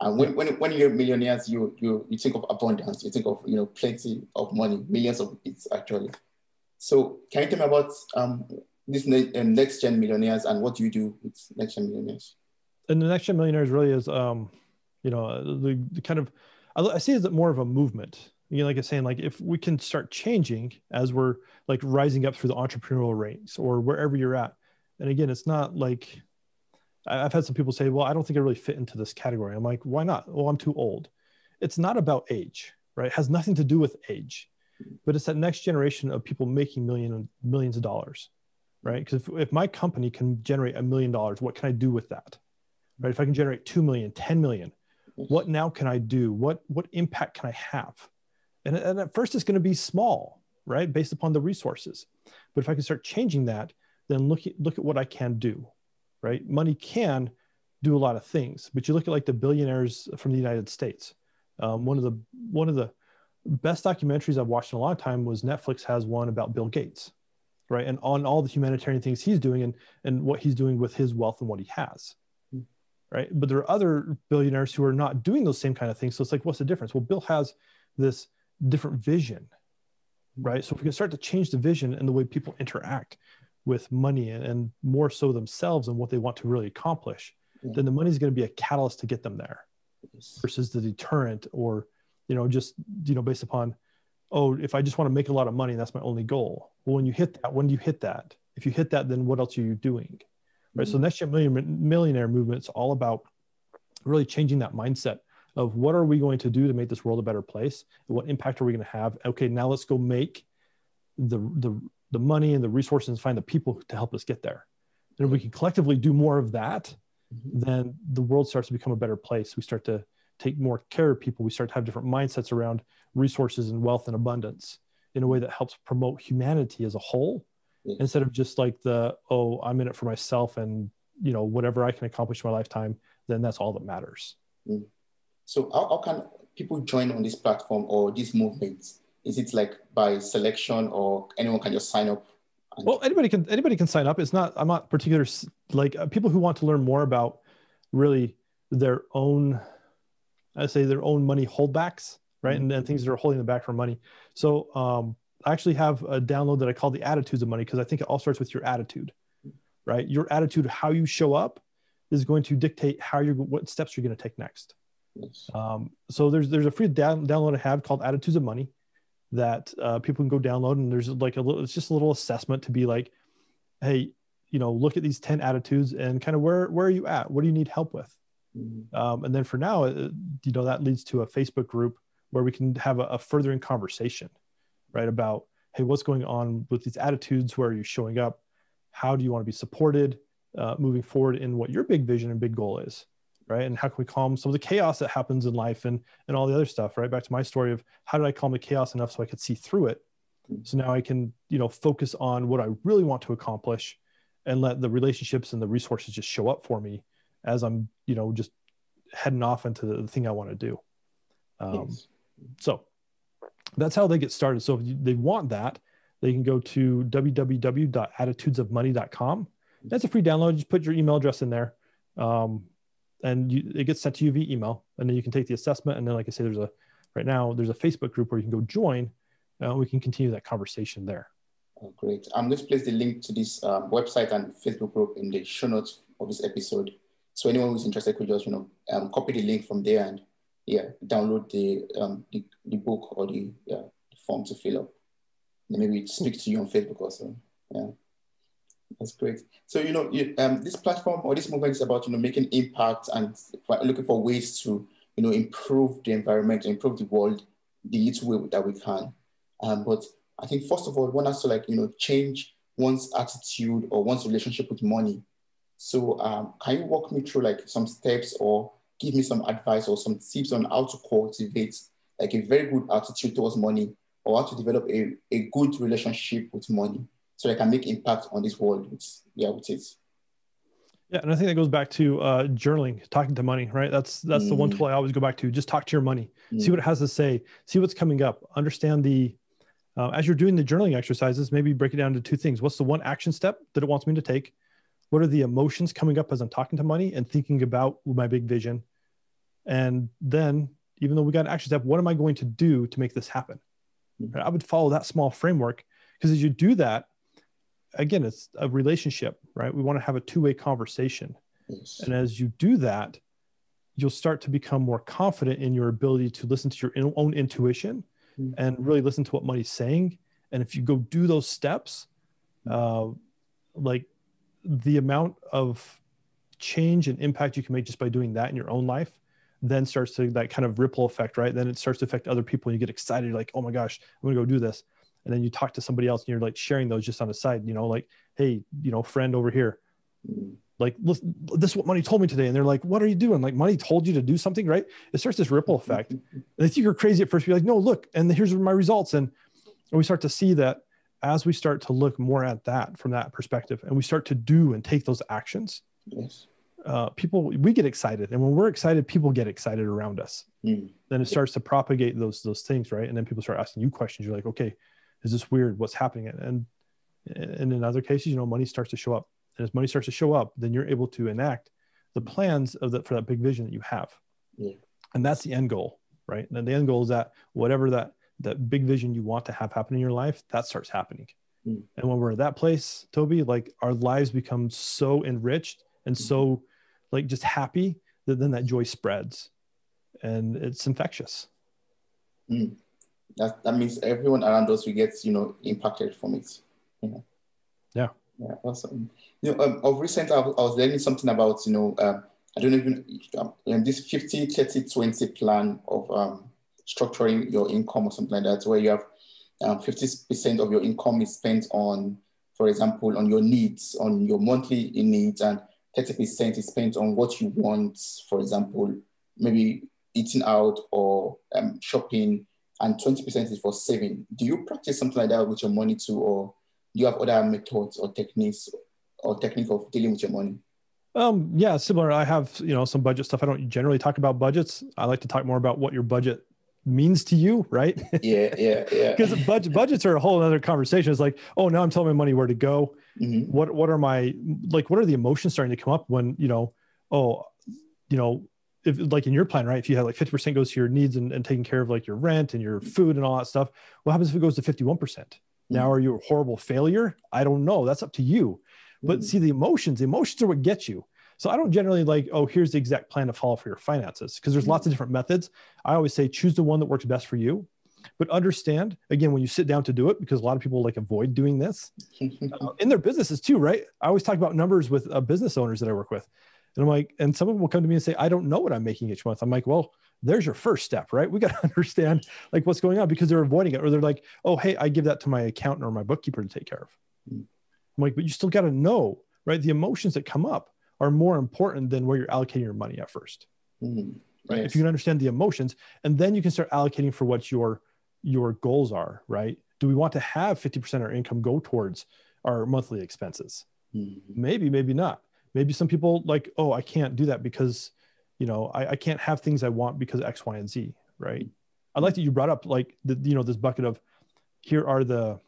And when, when, when you're millionaires, you, you, you think of abundance, you think of, you know, plenty of money, millions of it actually. So can you tell me about um, this ne- um, Next Gen Millionaires and what do you do with Next Gen Millionaires? And the Next Gen Millionaires really is, um, you know, the, the kind of, I, I see it as more of a movement you know, like I was saying, like if we can start changing as we're like rising up through the entrepreneurial ranks or wherever you're at. And again, it's not like I've had some people say, well, I don't think I really fit into this category. I'm like, why not? Well, I'm too old. It's not about age, right? It has nothing to do with age, but it's that next generation of people making million millions of dollars, right? Because if, if my company can generate a million dollars, what can I do with that? Right? If I can generate 2 million, 10 million, what now can I do? What, what impact can I have? And, and at first it's going to be small, right? Based upon the resources. But if I can start changing that, then look at, look at what I can do, right? Money can do a lot of things, but you look at like the billionaires from the United States. Um, one of the, one of the best documentaries I've watched in a long time was Netflix has one about Bill Gates, right? And on all the humanitarian things he's doing and, and what he's doing with his wealth and what he has right? But there are other billionaires who are not doing those same kind of things. So it's like, what's the difference? Well, Bill has this different vision, right? So if we can start to change the vision and the way people interact with money and, and more so themselves and what they want to really accomplish, yeah. then the money is going to be a catalyst to get them there yes. versus the deterrent or, you know, just, you know, based upon, oh, if I just want to make a lot of money, that's my only goal. Well, when you hit that, when do you hit that? If you hit that, then what else are you doing? Right. Mm-hmm. So next gen millionaire movement is all about really changing that mindset of what are we going to do to make this world a better place what impact are we going to have okay now let's go make the the, the money and the resources and find the people to help us get there and if we can collectively do more of that mm-hmm. then the world starts to become a better place we start to take more care of people we start to have different mindsets around resources and wealth and abundance in a way that helps promote humanity as a whole yeah. instead of just like the oh i'm in it for myself and you know whatever i can accomplish in my lifetime then that's all that matters mm. So how, how can people join on this platform or these movements? Is it like by selection or anyone can just sign up? Well, anybody can anybody can sign up. It's not I'm not particular like uh, people who want to learn more about really their own I say their own money holdbacks, right? Mm-hmm. And, and things that are holding them back from money. So um, I actually have a download that I call the attitudes of money because I think it all starts with your attitude, right? Your attitude, how you show up, is going to dictate how you're what steps you're going to take next. Um, so there's there's a free down, download I have called Attitudes of Money that uh, people can go download, and there's like a little it's just a little assessment to be like, hey, you know, look at these ten attitudes and kind of where where are you at? What do you need help with? Mm-hmm. Um, and then for now, uh, you know, that leads to a Facebook group where we can have a, a furthering conversation, right? About hey, what's going on with these attitudes? Where are you showing up? How do you want to be supported uh, moving forward in what your big vision and big goal is? Right? And how can we calm some of the chaos that happens in life and and all the other stuff right? Back to my story of how did i calm the chaos enough so i could see through it? So now i can you know focus on what i really want to accomplish and let the relationships and the resources just show up for me as i'm you know just heading off into the thing i want to do. Um, yes. so that's how they get started. So if they want that they can go to www.attitudesofmoney.com that's a free download. Just put your email address in there. Um, and you, it gets sent to you via email and then you can take the assessment and then like i say there's a right now there's a facebook group where you can go join uh, we can continue that conversation there. Oh, great. I'm going to place the link to this um, website and facebook group in the show notes of this episode. So anyone who's interested could just you know um, copy the link from there and yeah download the um, the, the book or the, the form to fill up. And maybe speak to you on facebook also. Yeah that's great. So you know, you, um, this platform or this movement is about you know making impact and looking for ways to you know improve the environment, improve the world, the little way that we can. Um, but I think first of all, one has to like you know change one's attitude or one's relationship with money. So um, can you walk me through like some steps or give me some advice or some tips on how to cultivate like a very good attitude towards money or how to develop a, a good relationship with money? So I can make impact on this world with yeah with it. Yeah, and I think that goes back to uh, journaling, talking to money, right? That's that's mm. the one mm. tool I always go back to. Just talk to your money, mm. see what it has to say, see what's coming up, understand the. Uh, as you're doing the journaling exercises, maybe break it down to two things. What's the one action step that it wants me to take? What are the emotions coming up as I'm talking to money and thinking about my big vision? And then, even though we got an action step, what am I going to do to make this happen? Mm. I would follow that small framework because as you do that, again, it's a relationship, right? We want to have a two way conversation. Yes. And as you do that, you'll start to become more confident in your ability to listen to your own intuition mm-hmm. and really listen to what money's saying. And if you go do those steps, uh, like the amount of change and impact you can make just by doing that in your own life then starts to that kind of ripple effect right then it starts to affect other people and you get excited you're like oh my gosh i'm gonna go do this and then you talk to somebody else and you're like sharing those just on the side you know like hey you know friend over here. Like listen, this is what money told me today. And they're like what are you doing? Like money told you to do something right? It starts this ripple effect. (laughs) And i think you're crazy at first you're like no look and here's my results. And, and we start to see that as we start to look more at that from that perspective and we start to do and take those actions yes. uh, people we get excited. And when we're excited people get excited around us. Mm. then it starts to propagate those those things right? And then people start asking you questions. You're like okay is this weird what's happening and and in other cases you know money starts to show up and as money starts to show up then you're able to enact the plans of that for that big vision that you have yeah. and that's the end goal right and the end goal is that whatever that that big vision you want to have happen in your life that starts happening mm. and when we're at that place toby like our lives become so enriched and mm. so like just happy that then that joy spreads and it's infectious mm. That, that means everyone around us will get you know impacted from it yeah. Yeah awesome. You know um, of recent I, was, I was learning something about you know um, i don't even um, this 50 30 20 plan of um, structuring your income or something like that where you have um, 50% of your income is spent on for example on your needs on your monthly needs and 30% is spent on what you want, for example, maybe eating out or um, shopping, and 20% is for saving. Do you practice something like that with your money too, or do you have other methods or techniques or technique of dealing with your money? Um, yeah, similar. I have, you know, some budget stuff. I don't generally talk about budgets. I like to talk more about what your budget means to you, right? Yeah, yeah, yeah. (laughs) Because budget budgets are a whole other conversation. It's like, oh, now I'm telling my money where to go. Mm-hmm. What what are my like? What are the emotions starting to come up when you know? Oh, you know, if like in your plan, right? If you have like 50% goes to your needs and, and taking care of like your rent and your food and all that stuff, what happens if it goes to 51%? percent mm hmm Now, are you a horrible failure? I don't know. That's up to you. But mm-hmm. see, the emotions, the emotions are what get you. So I don't generally like, oh, here's the exact plan to follow for your finances because there's lots of different methods. I always say choose the one that works best for you. But understand again when you sit down to do it, because a lot of people like avoid doing this (laughs) uh, in their businesses too, right? I always talk about numbers with uh, business owners that I work with, and I'm like, and some of them will come to me and say, I don't know what I'm making each month. I'm like, well, there's your first step, right? We got to (laughs) understand like what's going on because they're avoiding it, or they're like, oh, hey, I give that to my accountant or my bookkeeper to take care of. Hmm. I'm like, but you still got to know, right? The emotions that come up are more important than where you're allocating your money at 1st mm-hmm. right if you can understand the emotions and then you can start allocating for what your your goals are right do we want to have 50% of our income go towards our monthly expenses mm-hmm. maybe maybe not maybe some people like oh i can't do that because you know I, I can't have things i want because x y and z right? I like that you brought up like the you know this bucket of here are the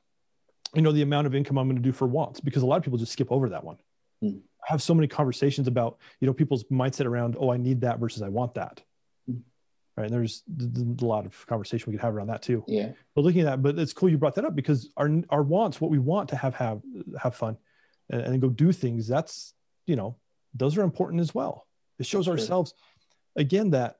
you know the amount of income i'm going to do for wants because a lot of people just skip over that one. Mm have so many conversations about you know people's mindset around oh i need that versus i want that. Mm-hmm. right? And there's a lot of conversation we could have around that too. Yeah. But looking at that but it's cool you brought that up because our our wants what we want to have have have fun and, and go do things that's you know those are important as well it shows ourselves again that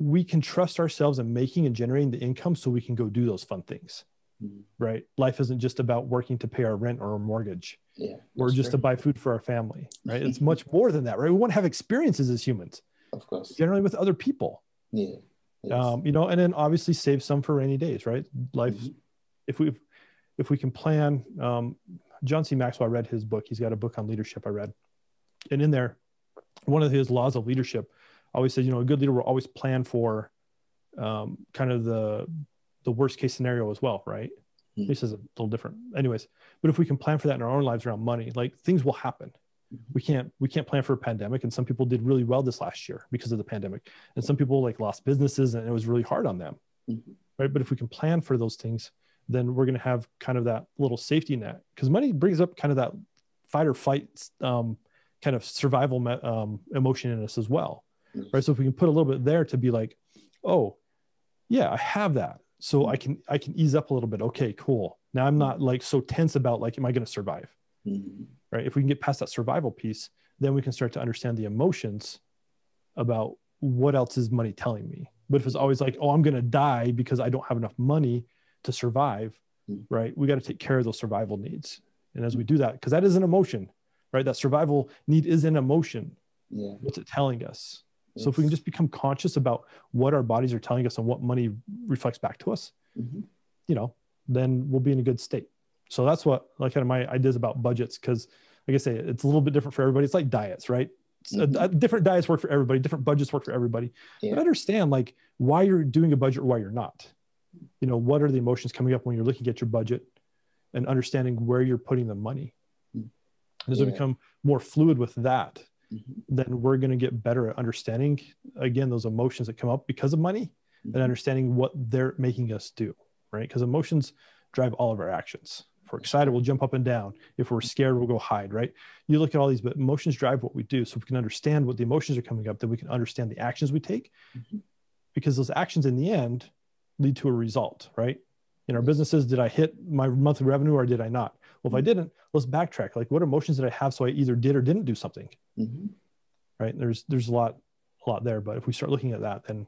we can trust ourselves in making and generating the income so we can go do those fun things mm-hmm. right life isn't just about working to pay our rent or our mortgage yeah, or just true. to buy food for our family, right? it's (laughs) much more than that, right? We want to have experiences as humans, of course, generally with other people. Yeah. Yes. Um, you know, and then obviously save some for rainy days, right? Life, mm-hmm. if we if we can plan. Um, John C. Maxwell, I read his book. He's got a book on leadership. I read, and in there, one of his laws of leadership always says, you know, a good leader will always plan for um, kind of the the worst case scenario as well, right? Mm-hmm. This is a little different, anyways. But if we can plan for that in our own lives around money, like things will happen. Mm-hmm. We can't we can't plan for a pandemic, and some people did really well this last year because of the pandemic, and some people like lost businesses, and it was really hard on them, mm-hmm. right? But if we can plan for those things, then we're going to have kind of that little safety net because money brings up kind of that fight or fight um, kind of survival um, emotion in us as well, right? So if we can put a little bit there to be like, oh, yeah, I have that so i can i can ease up a little bit okay cool now i'm not like so tense about like am i going to survive mm-hmm. right if we can get past that survival piece then we can start to understand the emotions about what else is money telling me But if it's always like, oh, I'm going to die because I don't have enough money to survive, Mm. right? We got to take care of those survival needs. And as we do that, because that is an emotion, right? That survival need is an emotion. Yeah. What's it telling us? So if we can just become conscious about what our bodies are telling us and what money reflects back to us, Mhm. you know, then we'll be in a good state. So that's what like kind of my ideas about budgets because like I say, it's a little bit different for everybody. It's like diets, right? A- Mhm. a- different diets work for everybody, different budgets work for everybody. Yeah. But understand like why you're doing a budget or why you're not. You know, what are the emotions coming up when you're looking at your budget and understanding where you're putting the money. And as we become more fluid with that, Mhm. then we're going to get better at understanding again those emotions that come up because of money Mhm. and understanding what they're making us do right? Because emotions drive all of our actions. If we're excited we'll jump up and down. If we're scared we'll go hide right? You look at all these but emotions drive what we do. So if we can understand what the emotions are coming up then we can understand the actions we take Mhm. because those actions in the end lead to a result right? In our businesses did i hit my monthly revenue or did i not well if i Mhm. didn't let's backtrack like what emotions did i have so i either did or didn't do something Mhm. right there's there's a lot a lot there but if we start looking at that then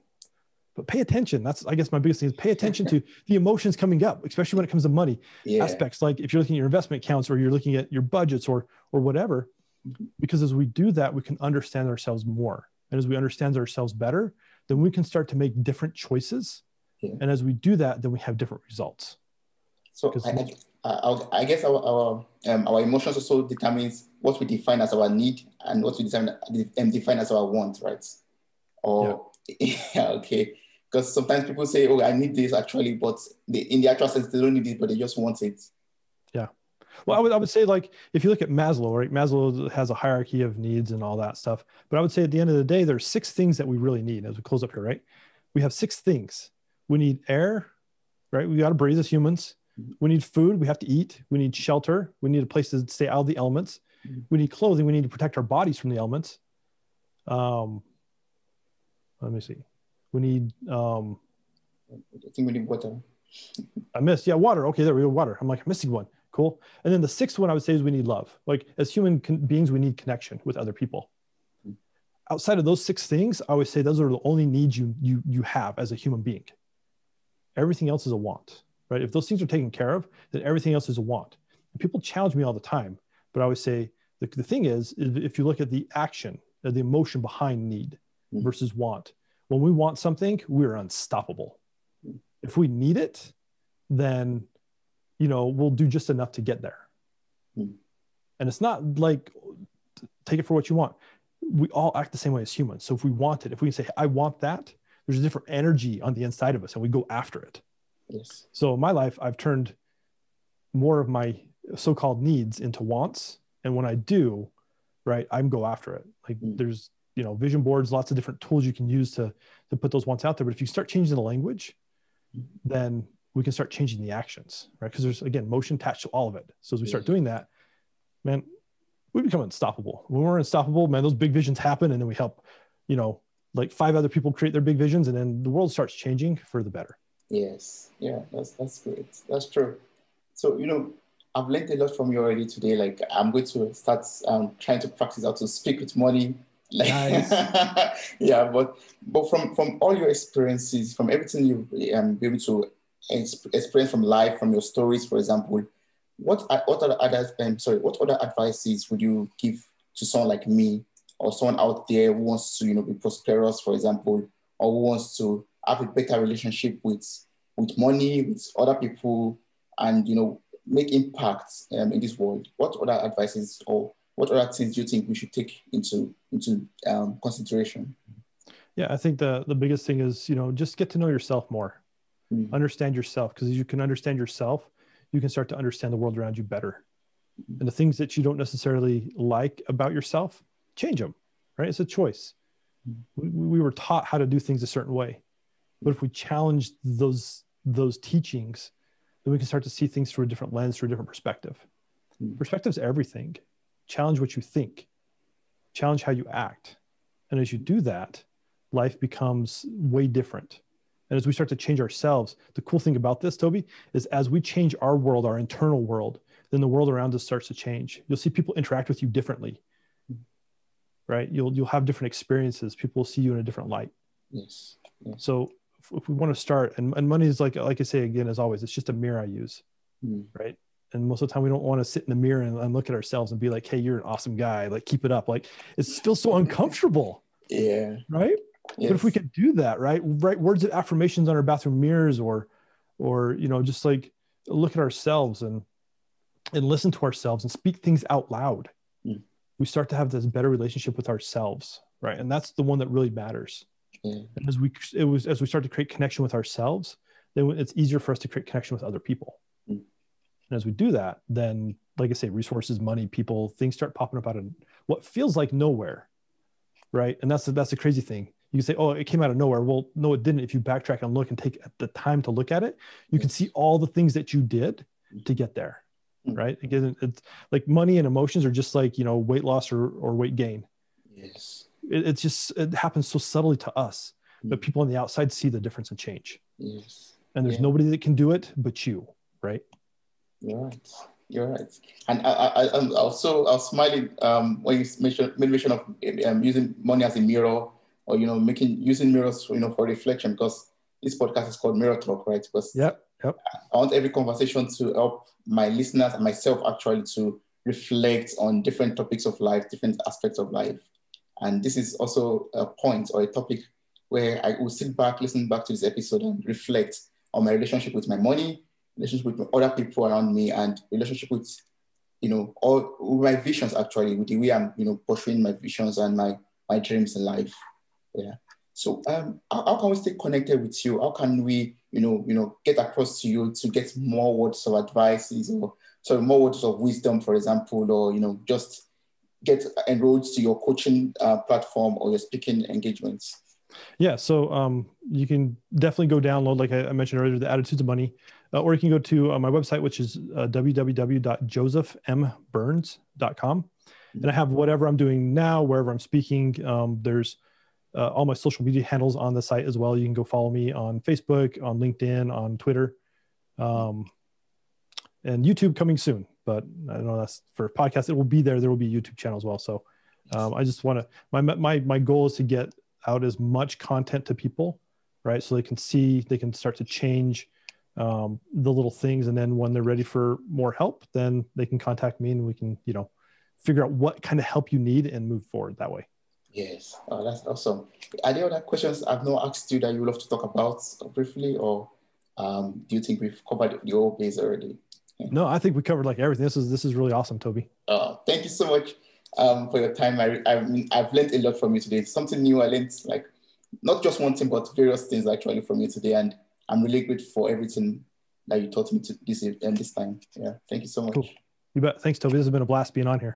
but pay attention that's i guess my biggest thing is pay attention to (laughs) the emotions coming up especially when it comes to money Yeah. aspects like if you're looking at your investment accounts or you're looking at your budgets or or whatever Mhm. because as we do that we can understand ourselves more and as we understand ourselves better then we can start to make different choices Yeah. and as we do that then we have different results So I, I, I, guess our our, um, our emotions also determines what we define as our need and what we define, um, define as our want, right? Or yeah, (laughs) okay. Because sometimes people say, "Oh, I need this actually," but they, in the actual sense, they don't need it, but they just want it. Yeah. Well, I would, I would say like if you look at Maslow, right? Maslow has a hierarchy of needs and all that stuff. But I would say at the end of the day, there's six things that we really need as we close up here, right? We have six things. We need air, right? We got to breathe as humans. We need food. We have to eat. We need shelter. We need a place to stay out of the elements. Mhm. We need clothing. We need to protect our bodies from the elements. Um, let me see. We need um, I think we need water. (laughs) I missed. Yeah, water. Okay, there we go. Water. I'm like, I'm missing one. Cool. And then the sixth one I would say is we need love. Like as human beings, we need connection with other people. Mm. Outside of those six things, I would say those are the only needs you you you have as a human being. Everything else is a want, right? If those things are taken care of, then everything else is a want. And people challenge me all the time, but I always say the, the thing is, is if you look at the action, uh, the emotion behind need Mm. versus want, when we want something, we're unstoppable. Mm. If we need it, then you know we'll do just enough to get there Hmm. and it's not like take it for what you want we all act the same way as humans so if we want it if we can say i want that there's a different energy on the inside of us and we go after it Yes. so in my life i've turned more of my so-called needs into wants. And when i do right i'm go after it. Like Hmm. there's you know vision boards lots of different tools you can use to to put those wants out there. But if you start changing the language Mhm. then we can start changing the actions right? Because there's again motion attached to all of it. So as we start doing that man we become unstoppable. When we're unstoppable man those big visions happen and then we help you know like five other people create their big visions and then the world starts changing for the better Yes. Yeah. That's that's great. That's true. So you know, I've learned a lot from you already today. Like I'm going to start um, trying to practice how to speak with money. (laughs) Like, Nice. (laughs) yeah, but but from from all your experiences, from everything you've um, been able to experience from life, from your stories, for example, what are- what other other um, sorry, what other advices would you give to someone like me or someone out there who wants to you know be prosperous, for example, or who wants to have a better relationship with with money, with other people, and you know make impacts um, in this world? What other advices or what other things do you think we should take into into um, consideration? yeah i think the the biggest thing is you know just get to know yourself more Mm. understand yourself because you can understand yourself you can start to understand the world around you better and the things that you don't necessarily like about yourself change them right it's a choice we, we were taught how to do things a certain way but if we challenge those those teachings then we can start to see things through a different lens through a different perspective Mm. perspective's everything challenge what you think challenge how you act and as you do that life becomes way different and as we start to change ourselves, the cool thing about this, Toby, is as we change our world, our internal world, then the world around us starts to change. You'll see people interact with you differently, right? You'll you'll have different experiences. People will see you in a different light. Yes. yes. So if, we want to start, and, and money is like like I say again, as always, it's just a mirror I use, Mm. right? And most of the time, we don't want to sit in the mirror and, and look at ourselves and be like, "Hey, you're an awesome guy. Like, keep it up." Like, it's still so uncomfortable, Yeah. right? Yes. But if we could do that, right? Write words of affirmations on our bathroom mirrors, or, or you know, just like look at ourselves and and listen to ourselves and speak things out loud, Mm. we start to have this better relationship with ourselves, right? And that's the one that really matters. Yeah. And as we it was as we start to create connection with ourselves, then it's easier for us to create connection with other people. Mm. And as we do that, then like I say, resources, money, people, things start popping up out of what feels like nowhere, right? And that's the, that's the crazy thing. You can say, "Oh, it came out of nowhere." Well, no, it didn't. If you backtrack and look and take the time to look at it, you can see all the things that you did mm-hmm. to get there, right? Again, it's like money and emotions are just like you know weight loss or or weight gain. Yes. It, it's just it happens so subtly to us, but Mm. people on the outside see the difference and change. Yes. And there's Yeah. nobody that can do it but you, right? You're right. You're right. And I, I, I'm also, I was smiling um, when you mentioned, made mention of um, using money as a mirror, or you know, making using mirrors, you know, for reflection. Because this podcast is called Mirror Talk, right? Because Yep. Yep. I want every conversation to help my listeners and myself actually to reflect on different topics of life, different aspects of life. And this is also a point or a topic where I will sit back, listen back to this episode and reflect on my relationship with my money, relationship with other people around me, and relationship with, you know, all my visions actually, with the way I'm, you know, pursuing my visions and my my dreams in life. Yeah. So um, how, how can we stay connected with you? How can we, you know, you know, get across to you to get more words of advices or sorry, more words of wisdom, for example, or you know, just get enrolled to your coaching uh, platform or your speaking engagements? Yeah. So um, you can definitely go download, like I, mentioned earlier, the Attitudes of Money, uh, or you can go to uh, my website, which is uh, www.josephmburns.com. And I have whatever I'm doing now, wherever I'm speaking. Um, there's uh, all my social media handles on the site as well. You can go follow me on Facebook, on LinkedIn, on Twitter, um, and YouTube coming soon. But I don't know that's for podcast. It will be there. There will be a YouTube channel as well. So um, I just want to my my my goal is to get out as much content to people, right? So they can see, they can start to change um, the little things, and then when they're ready for more help, then they can contact me, and we can you know figure out what kind of help you need and move forward that way. Yes, oh, that's awesome. Are there other questions I've not asked you that you would love to talk about briefly, or um, do you think we've covered the whole base already? No, I think we covered like everything. This is this is really awesome, Toby. Uh, thank you so much um, for your time. I, I mean, I've learned a lot from you today. Something new I learned, like not just one thing, but various things actually from you today. And I'm really grateful for everything that you taught me to this um, this time. Yeah, thank you so much. Cool. You bet. Thanks, Toby. This has been a blast being on here.